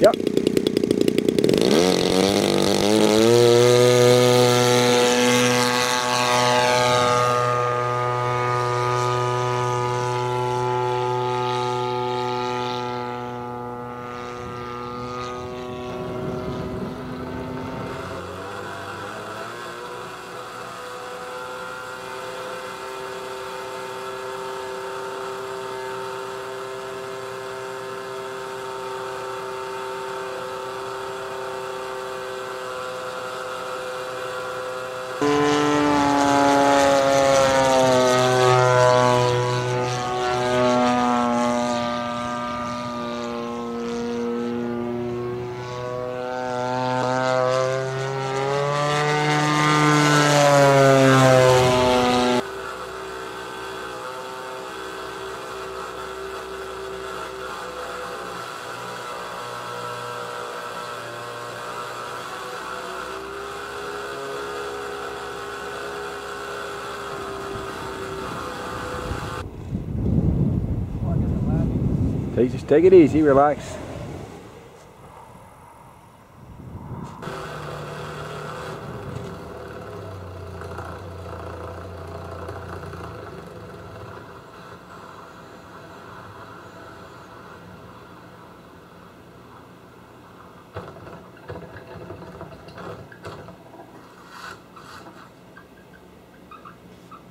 Yep. Take, just take it easy, relax.